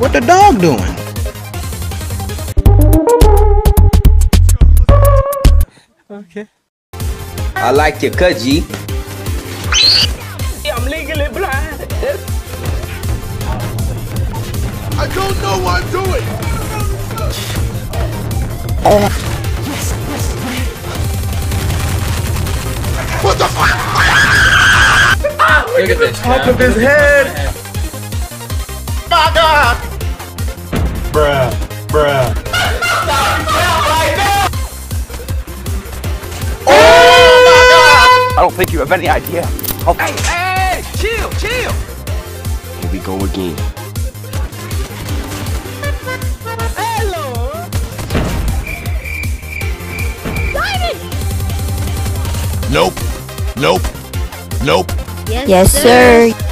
What the dog doing? Okay. I like your cut, G. I'm legally blind. I don't know what I'm doing. Oh. What the fuck? Look at the Top of his head. My God. I don't think you have any idea. How hey, hey, hey, chill, chill. Here we go again. Nope. Nope. Nope. Yes, yes sir.